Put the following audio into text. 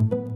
you